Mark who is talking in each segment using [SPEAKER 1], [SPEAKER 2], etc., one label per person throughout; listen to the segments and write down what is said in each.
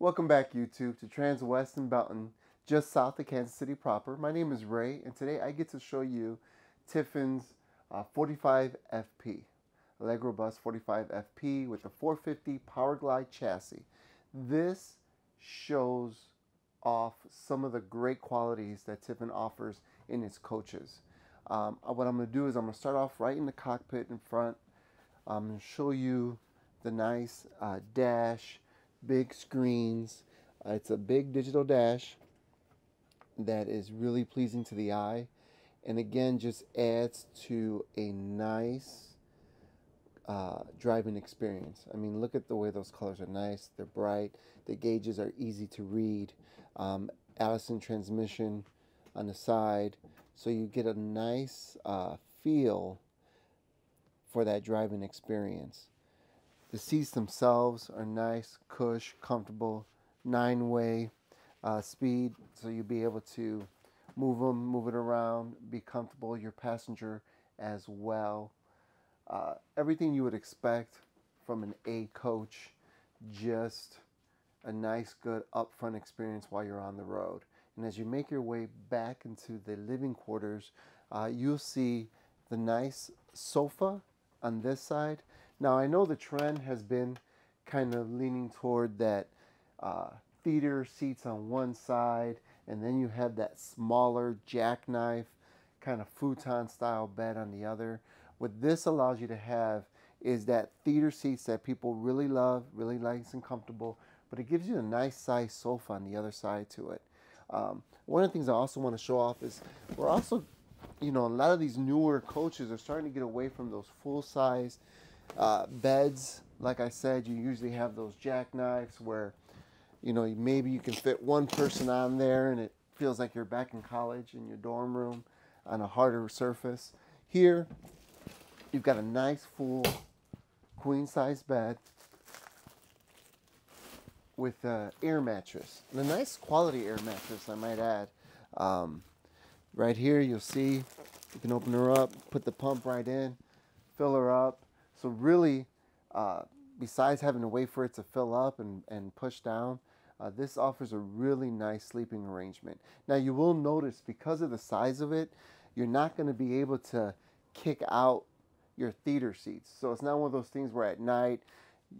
[SPEAKER 1] Welcome back, YouTube, to Transwest and Belton, just south of Kansas City proper. My name is Ray, and today I get to show you Tiffin's uh, 45FP, Allegro Bus 45FP with the 450 PowerGlide chassis. This shows off some of the great qualities that Tiffin offers in its coaches. Um, uh, what I'm going to do is I'm going to start off right in the cockpit in front. I'm going to show you the nice uh, dash, big screens. Uh, it's a big digital dash that is really pleasing to the eye and again just adds to a nice uh, driving experience. I mean, look at the way those colors are nice. They're bright. The gauges are easy to read. Um, Allison transmission on the side. So you get a nice uh, feel for that driving experience. The seats themselves are nice, cush, comfortable, nine way uh, speed. So you'll be able to move them, move it around, be comfortable, your passenger as well. Uh, everything you would expect from an A coach, just a nice, good upfront experience while you're on the road. And as you make your way back into the living quarters, uh, you'll see the nice sofa on this side. Now, I know the trend has been kind of leaning toward that uh, theater seats on one side, and then you have that smaller jackknife kind of futon style bed on the other. What this allows you to have is that theater seats that people really love, really nice and comfortable, but it gives you a nice size sofa on the other side to it. Um, one of the things I also want to show off is we're also, you know, a lot of these newer coaches are starting to get away from those full size uh, beds. Like I said, you usually have those jackknives where, you know, maybe you can fit one person on there and it feels like you're back in college in your dorm room on a harder surface. Here, you've got a nice full queen size bed with an air mattress. And a nice quality air mattress, I might add. Um, right here, you'll see you can open her up, put the pump right in, fill her up. So really, uh, besides having to wait for it to fill up and, and push down, uh, this offers a really nice sleeping arrangement. Now you will notice because of the size of it, you're not going to be able to kick out your theater seats. So it's not one of those things where at night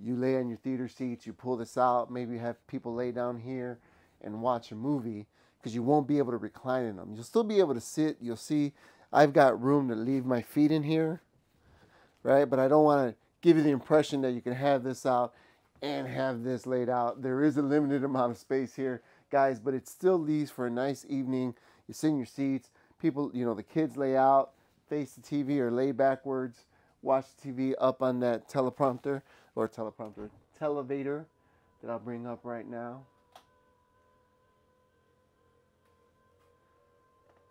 [SPEAKER 1] you lay on your theater seats, you pull this out, maybe have people lay down here and watch a movie because you won't be able to recline in them. You'll still be able to sit. You'll see I've got room to leave my feet in here, right? But I don't want to give you the impression that you can have this out and have this laid out. There is a limited amount of space here, guys, but it still leaves for a nice evening. You sit in your seats. People, you know, the kids lay out, face the TV or lay backwards, watch the TV up on that teleprompter or teleprompter, televator that I'll bring up right now.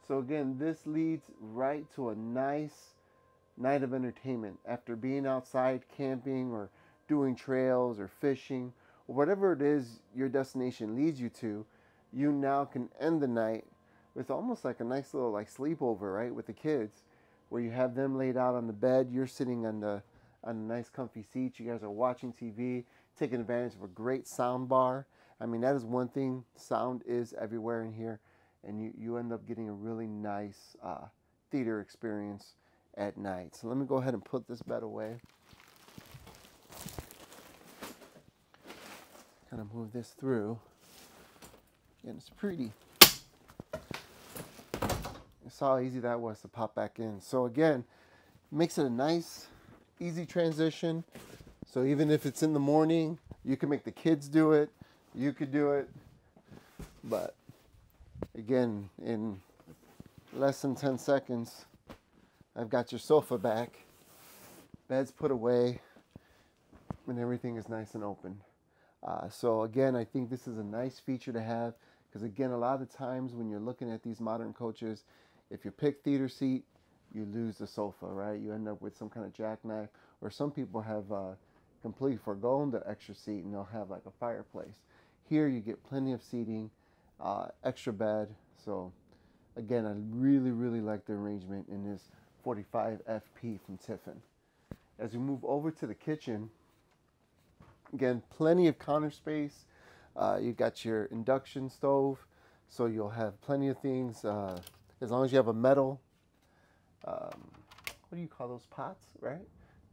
[SPEAKER 1] So again, this leads right to a nice night of entertainment after being outside camping or doing trails or fishing or whatever it is your destination leads you to, you now can end the night with almost like a nice little like sleepover, right, with the kids, where you have them laid out on the bed, you're sitting on the on a nice comfy seat. You guys are watching TV, taking advantage of a great sound bar. I mean, that is one thing. Sound is everywhere in here, and you, you end up getting a really nice uh, theater experience at night. So let me go ahead and put this bed away. Kind of move this through. And it's pretty. You saw how easy that was to pop back in. So again, makes it a nice easy transition. So even if it's in the morning, you can make the kids do it. You could do it. But again, in less than 10 seconds, I've got your sofa back, bed's put away, and everything is nice and open. Uh, so again, I think this is a nice feature to have because again, a lot of times when you're looking at these modern coaches, if you pick theater seat, you lose the sofa, right? You end up with some kind of jackknife, or some people have uh, completely foregone the extra seat and they'll have like a fireplace. Here you get plenty of seating, uh, extra bed. So again, I really, really like the arrangement in this 45 FP from Tiffin. As we move over to the kitchen, again, plenty of counter space. Uh, you got your induction stove, so you'll have plenty of things. Uh, as long as you have a metal, um, what do you call those pots, right?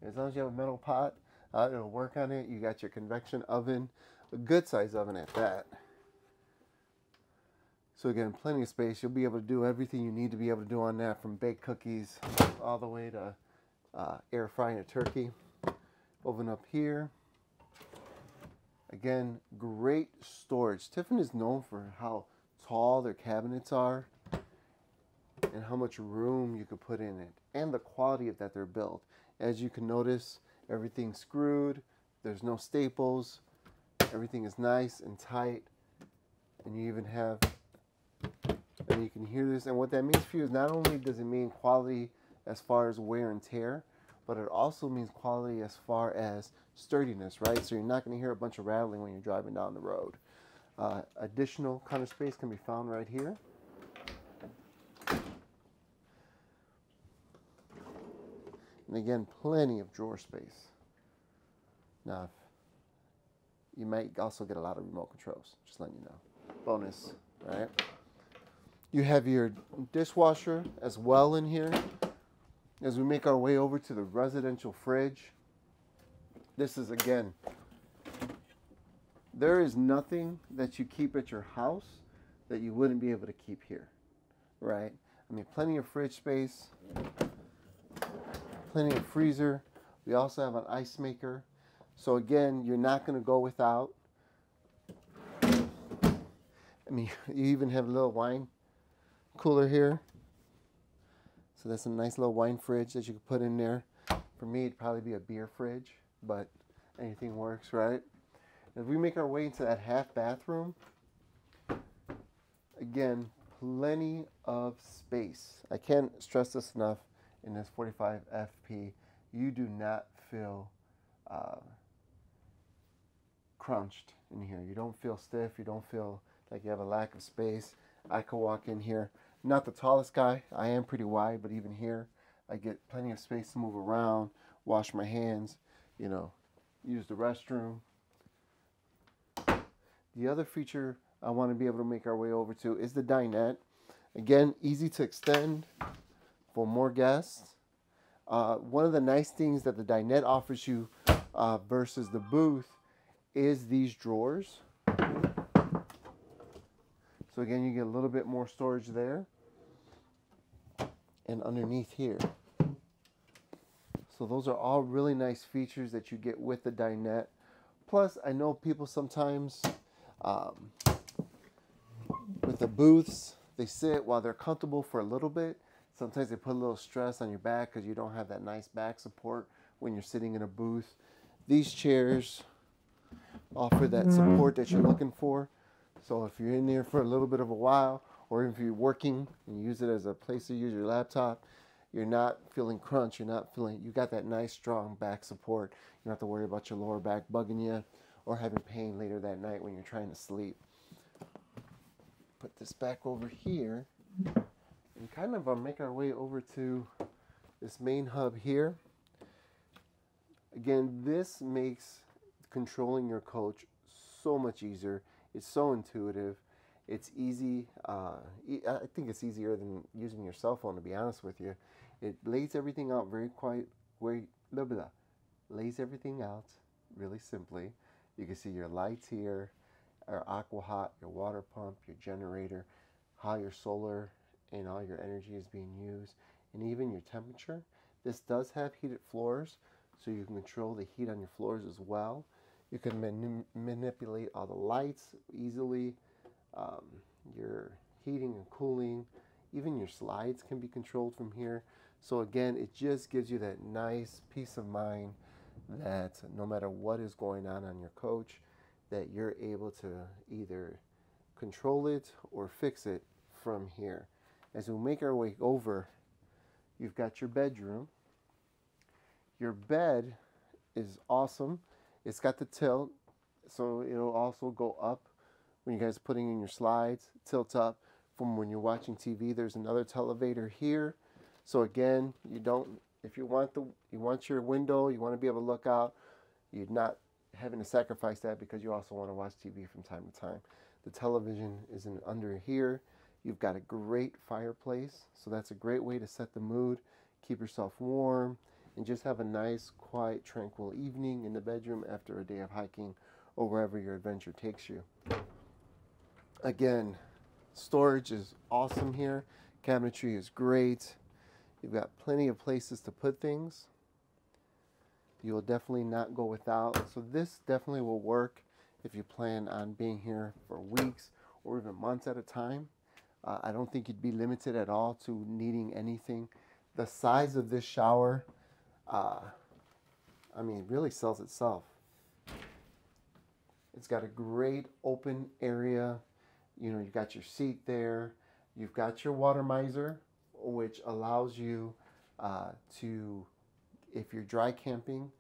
[SPEAKER 1] As long as you have a metal pot, uh, it'll work on it. You got your convection oven, a good size oven at that. So again, plenty of space. You'll be able to do everything you need to be able to do on that, from baked cookies all the way to uh, air frying a turkey. Oven up here. Again, great storage. Tiffin is known for how tall their cabinets are and how much room you could put in it and the quality of that they're built. As you can notice, everything's screwed. There's no staples. Everything is nice and tight. And you even have and you can hear this. And what that means for you is not only does it mean quality as far as wear and tear, but it also means quality as far as sturdiness, right? So you're not going to hear a bunch of rattling when you're driving down the road. Uh, additional counter space can be found right here. And again, plenty of drawer space. Now, you might also get a lot of remote controls, just letting you know. Bonus, right? You have your dishwasher as well in here. As we make our way over to the residential fridge, this is again, there is nothing that you keep at your house that you wouldn't be able to keep here, right? I mean, plenty of fridge space, plenty of freezer. We also have an ice maker. So again, you're not going to go without. I mean, you even have a little wine cooler here. So that's a nice little wine fridge that you could put in there. For me, it'd probably be a beer fridge, but anything works, right? As we make our way into that half bathroom, again, plenty of space. I can't stress this enough in this 45 FP. You do not feel uh, crunched in here. You don't feel stiff. You don't feel like you have a lack of space. I could walk in here not the tallest guy. I am pretty wide, but even here, I get plenty of space to move around, wash my hands, you know, use the restroom. The other feature I want to be able to make our way over to is the dinette. Again, easy to extend for more guests. Uh, one of the nice things that the dinette offers you uh, versus the booth is these drawers. So again, you get a little bit more storage there. And underneath here. So those are all really nice features that you get with the dinette. Plus, I know people sometimes um, with the booths, they sit while they're comfortable for a little bit. Sometimes they put a little stress on your back because you don't have that nice back support when you're sitting in a booth. These chairs offer that support that you're looking for. So if you're in there for a little bit of a while, or if you're working and you use it as a place to use your laptop, you're not feeling crunch. You're not feeling, you got that nice strong back support. You don't have to worry about your lower back bugging you or having pain later that night when you're trying to sleep. Put this back over here and kind of uh, make our way over to this main hub here. Again, this makes controlling your coach so much easier. It's so intuitive. It's easy. Uh, I think it's easier than using your cell phone, to be honest with you. It lays everything out very quiet, very blah, blah. lays everything out really simply. You can see your lights here, your Aqua-Hot, your water pump, your generator, how your solar and all your energy is being used, and even your temperature. This does have heated floors, so you can control the heat on your floors as well. You can man- manipulate all the lights easily, um, your heating and cooling, even your slides can be controlled from here. So again, it just gives you that nice peace of mind that no matter what is going on on your coach, that you're able to either control it or fix it from here. As we make our way over, you've got your bedroom. Your bed is awesome. It's got the tilt, so it'll also go up when you guys are putting in your slides, tilt up. From when you're watching TV, there's another televator here. So again, you don't if you want the you want your window, you want to be able to look out. You're not having to sacrifice that because you also want to watch TV from time to time. The television is in under here. You've got a great fireplace, so that's a great way to set the mood, keep yourself warm, and just have a nice, quiet, tranquil evening in the bedroom after a day of hiking or wherever your adventure takes you. Again, storage is awesome here. Cabinetry is great. You've got plenty of places to put things. You will definitely not go without. So this definitely will work if you plan on being here for weeks or even months at a time. Uh, I don't think you'd be limited at all to needing anything. The size of this shower, uh, I mean, it really sells itself. It's got a great open area. You know, you've got your seat there. You've got your water miser, which allows you uh, to, if you're dry camping,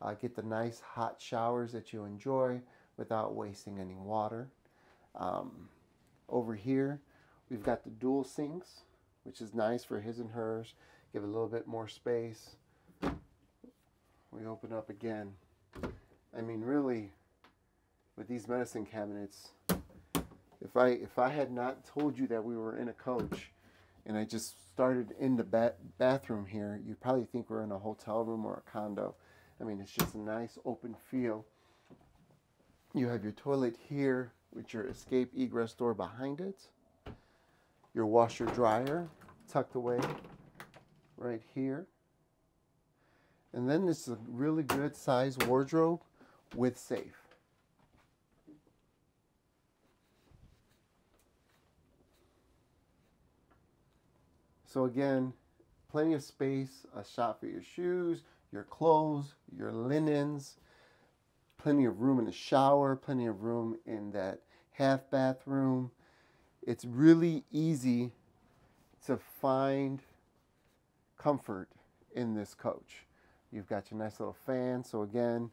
[SPEAKER 1] uh, get the nice hot showers that you enjoy without wasting any water. Um, over here, we've got the dual sinks, which is nice for his and hers. Give a little bit more space. We open up again. I mean, really, with these medicine cabinets, if I if I had not told you that we were in a coach, and I just started in the ba bathroom here, you'd probably think we're in a hotel room or a condo. I mean, it's just a nice open feel. You have your toilet here with your escape egress door behind it. Your washer dryer tucked away right here. And then this is a really good size wardrobe with safe. So again, plenty of space, a shop for your shoes, your clothes, your linens, plenty of room in the shower, plenty of room in that half bathroom. It's really easy to find comfort in this coach. You've got your nice little fan. So again,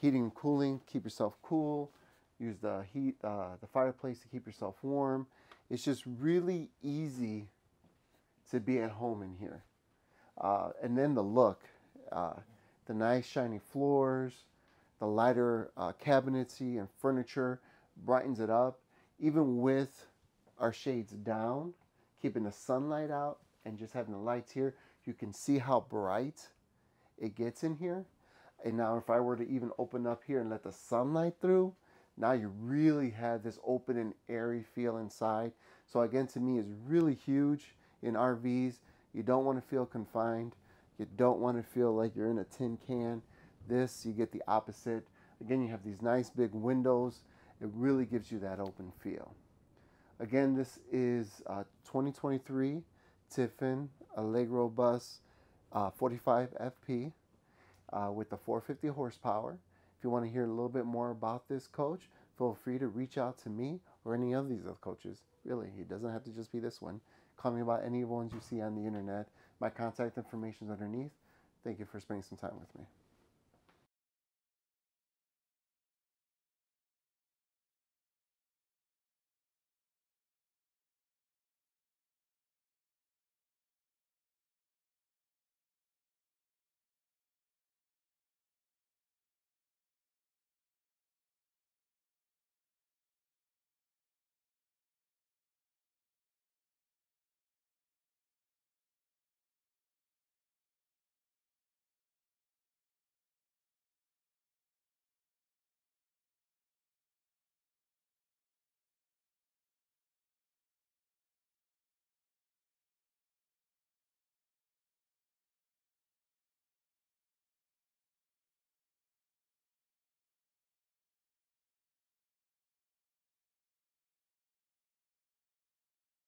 [SPEAKER 1] heating and cooling, keep yourself cool. Use the heat, uh, the fireplace to keep yourself warm. It's just really easy to be at home in here. Uh, and then the look, uh, the nice shiny floors, the lighter uh, cabinetry and furniture brightens it up. Even with our shades down, keeping the sunlight out and just having the lights here, you can see how bright it gets in here. And now if I were to even open up here and let the sunlight through, now you really have this open and airy feel inside. So again, to me, is really huge in RVs. You don't want to feel confined. You don't want to feel like you're in a tin can. This, you get the opposite. Again, you have these nice big windows. It really gives you that open feel. Again, this is uh, 2023 Tiffin Allegro Bus uh, 45 FP uh, with the 450 horsepower. If you want to hear a little bit more about this coach, feel free to reach out to me or any of these other coaches. Really, it doesn't have to just be this one. Call me about any of the ones you see on the internet. My contact information is underneath. Thank you for spending some time with me.